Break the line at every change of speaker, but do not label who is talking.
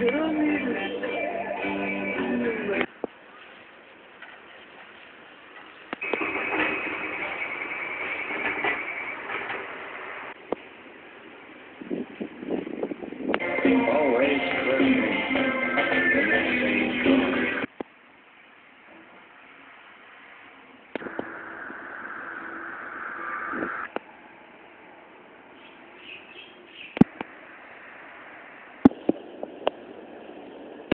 Oh,